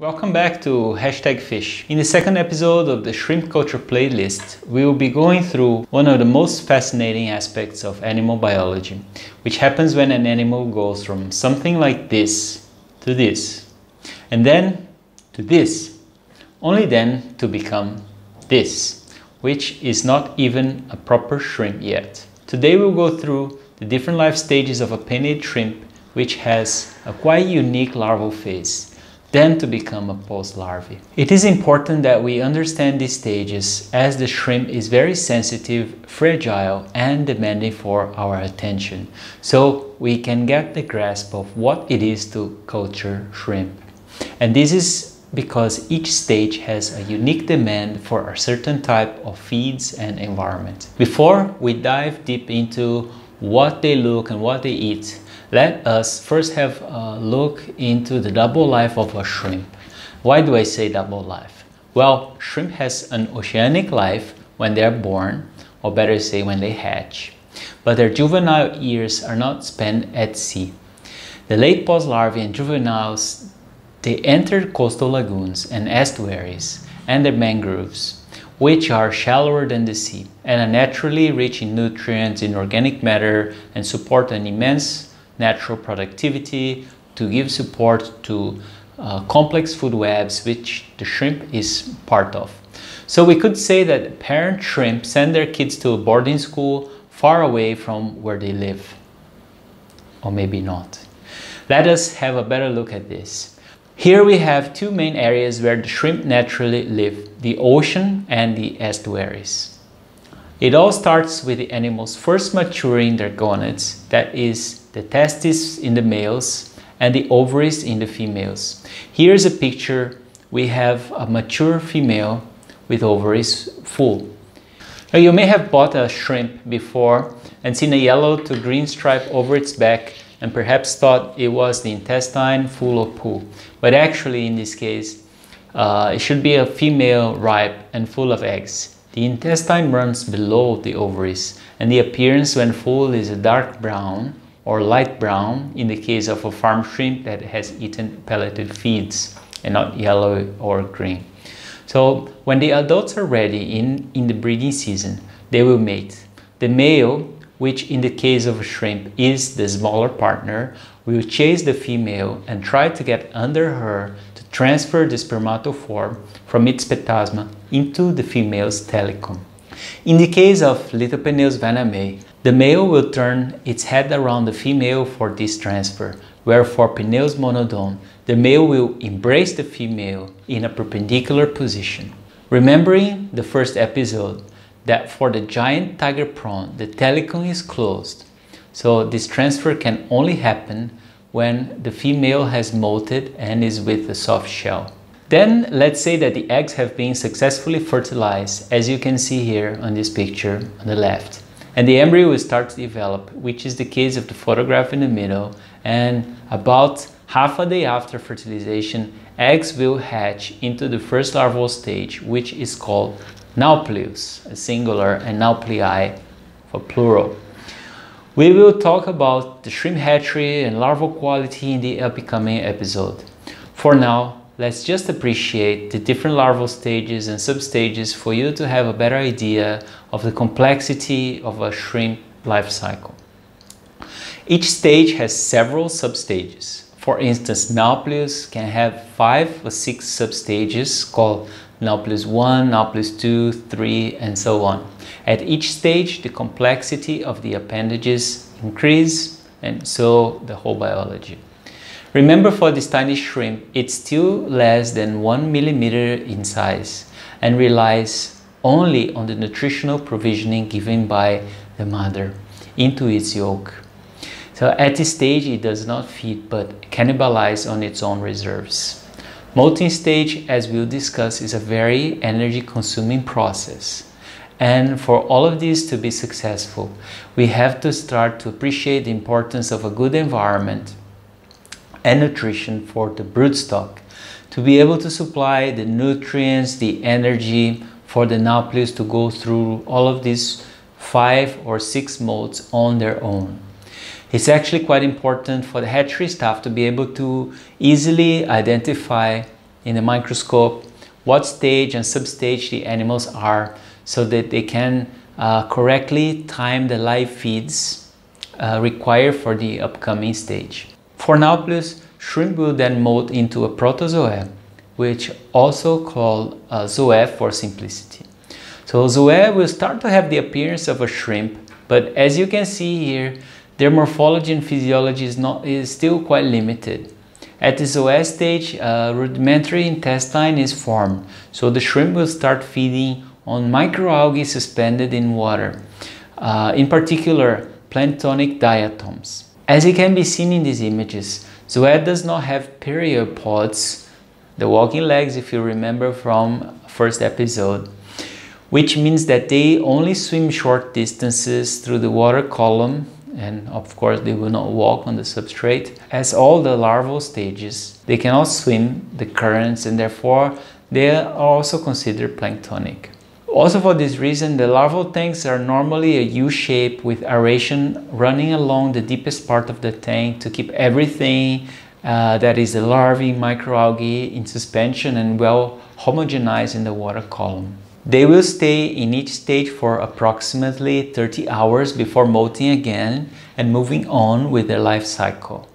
Welcome back to Hashtag Fish. In the second episode of the Shrimp Culture playlist, we will be going through one of the most fascinating aspects of animal biology, which happens when an animal goes from something like this to this, and then to this, only then to become this, which is not even a proper shrimp yet. Today we'll go through the different life stages of a penaeid shrimp, which has a quite unique larval phase then to become a post-larvae. It is important that we understand these stages as the shrimp is very sensitive, fragile and demanding for our attention so we can get the grasp of what it is to culture shrimp. And this is because each stage has a unique demand for a certain type of feeds and environment. Before we dive deep into what they look and what they eat, let us first have a look into the double life of a shrimp. Why do I say double life? Well, shrimp has an oceanic life when they are born, or better say when they hatch, but their juvenile years are not spent at sea. The late post larvae and juveniles, they enter coastal lagoons and estuaries and their mangroves, which are shallower than the sea and are naturally rich in nutrients, in organic matter, and support an immense natural productivity, to give support to uh, complex food webs, which the shrimp is part of. So we could say that parent shrimp send their kids to a boarding school far away from where they live. Or maybe not. Let us have a better look at this. Here we have two main areas where the shrimp naturally live, the ocean and the estuaries. It all starts with the animals first maturing their gonads, that is, the testes in the males and the ovaries in the females. Here's a picture. We have a mature female with ovaries full. Now you may have bought a shrimp before and seen a yellow to green stripe over its back and perhaps thought it was the intestine full of poo. But actually in this case, uh, it should be a female ripe and full of eggs. The intestine runs below the ovaries and the appearance when full is a dark brown or light brown in the case of a farm shrimp that has eaten pelleted feeds and not yellow or green. So when the adults are ready in, in the breeding season, they will mate. The male, which in the case of a shrimp is the smaller partner, will chase the female and try to get under her to transfer the spermatophore from its petasma into the female's thelycon. In the case of Litopenaeus vannamei, the male will turn its head around the female for this transfer, where for Penaeus monodon, the male will embrace the female in a perpendicular position. Remembering the first episode, that for the giant tiger prawn, the thelycon is closed, so this transfer can only happen when the female has molted and is with a soft shell. Then let's say that the eggs have been successfully fertilized, as you can see here on this picture on the left and the embryo will start to develop, which is the case of the photograph in the middle. And about half a day after fertilization, eggs will hatch into the first larval stage, which is called nauplius, a singular, and nauplii for plural. We will talk about the shrimp hatchery and larval quality in the upcoming episode. For now, let's just appreciate the different larval stages and substages for you to have a better idea of the complexity of a shrimp life cycle. Each stage has several substages. For instance, Nauplius can have five or six substages called Nauplius 1, now 2, 3, and so on. At each stage, the complexity of the appendages increase, and so the whole biology. Remember for this tiny shrimp, it's still less than 1 millimeter in size and relies only on the nutritional provisioning given by the mother into its yolk. So at this stage, it does not feed but cannibalize on its own reserves. Molting stage, as we'll discuss, is a very energy consuming process. And for all of these to be successful, we have to start to appreciate the importance of a good environment and nutrition for the broodstock to be able to supply the nutrients, the energy for the nauplius to go through all of these five or six modes on their own. It's actually quite important for the hatchery staff to be able to easily identify in the microscope what stage and substage the animals are so that they can uh, correctly time the live feeds uh, required for the upcoming stage. For Nauplius, shrimp will then molt into a protozoea, which also called uh, zoea for simplicity. So zoea will start to have the appearance of a shrimp, but as you can see here, their morphology and physiology is, not, is still quite limited. At the zoea stage, a rudimentary intestine is formed, so the shrimp will start feeding on microalgae suspended in water, uh, in particular planktonic diatoms. As it can be seen in these images, zoea does not have pereiopods, the walking legs if you remember from first episode, which means that they only swim short distances through the water column and of course they will not walk on the substrate. As all the larval stages, they cannot swim the currents and therefore they are also considered planktonic. Also for this reason, the larval tanks are normally a U-shape with aeration running along the deepest part of the tank to keep everything uh, that is the larvae, microalgae in suspension and well homogenized in the water column. They will stay in each stage for approximately 30 hours before molting again and moving on with their life cycle.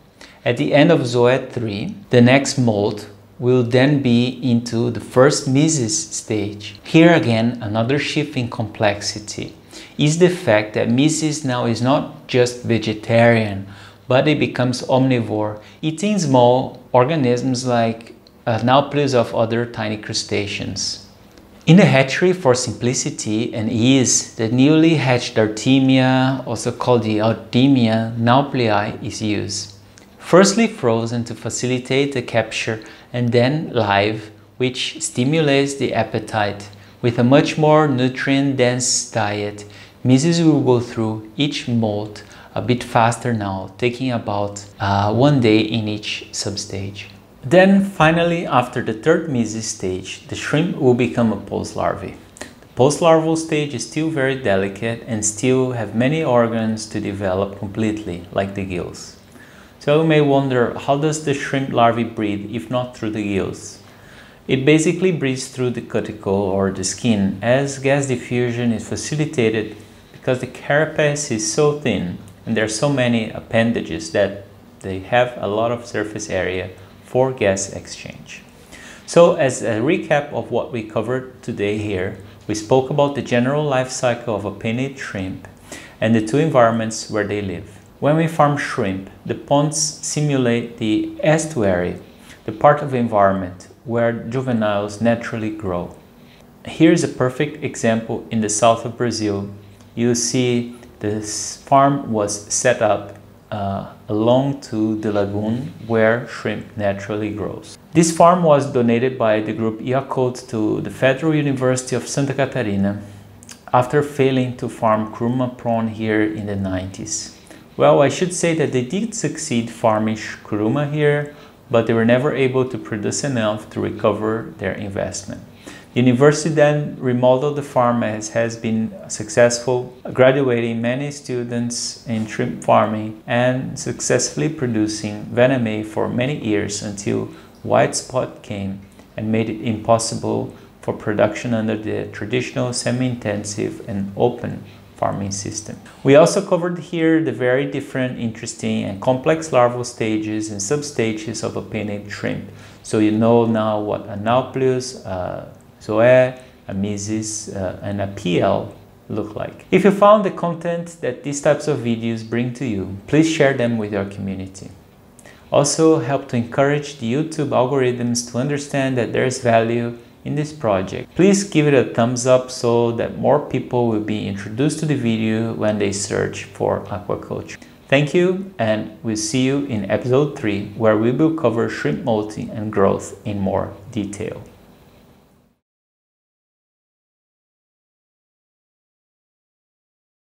At the end of zoea 3, the next molt will then be into the first mysis stage. Here again, another shift in complexity is the fact that mysis now is not just vegetarian, but it becomes omnivore, eating small organisms like uh, nauplius of other tiny crustaceans. In the hatchery for simplicity and ease, the newly hatched Artemia, also called the Artemia nauplii, is used. Firstly frozen to facilitate the capture and then live, which stimulates the appetite. With a much more nutrient-dense diet, Mysis will go through each molt a bit faster now, taking about uh, one day in each substage. Then finally, after the third mysis stage, the shrimp will become a post-larvae. The post-larval stage is still very delicate and still have many organs to develop completely, like the gills. So you may wonder, how does the shrimp larvae breathe if not through the gills? It basically breathes through the cuticle or the skin as gas diffusion is facilitated because the carapace is so thin and there are so many appendages that they have a lot of surface area for gas exchange. So as a recap of what we covered today here, we spoke about the general life cycle of a penaeid shrimp and the two environments where they live. When we farm shrimp, the ponds simulate the estuary, the part of the environment where juveniles naturally grow. Here is a perfect example in the south of Brazil. You see this farm was set up uh, along to the lagoon where shrimp naturally grows. This farm was donated by the group Yakult to the Federal University of Santa Catarina after failing to farm kuruma prawn here in the 90s. Well, I should say that they did succeed farming kuruma here, but they were never able to produce enough to recover their investment. University then remodeled the farm as has been successful, graduating many students in shrimp farming and successfully producing venom for many years until white spot came and made it impossible for production under the traditional semi-intensive and open farming system. We also covered here the very different, interesting and complex larval stages and substages of a penaeid shrimp. So you know now what a nauplius, uh, a zoea, a mysis, uh, and a PL look like. If you found the content that these types of videos bring to you, please share them with your community. Also help to encourage the YouTube algorithms to understand that there is value in this project. Please give it a thumbs up so that more people will be introduced to the video when they search for aquaculture. Thank you and we'll see you in episode 3 where we will cover shrimp molting and growth in more detail.